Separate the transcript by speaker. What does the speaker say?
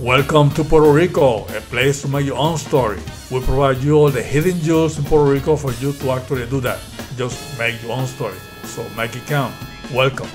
Speaker 1: Welcome to Puerto Rico, a place to make your own story. We provide you all the hidden jewels in Puerto Rico for you to actually do that. Just make your own story. So make it count. Welcome.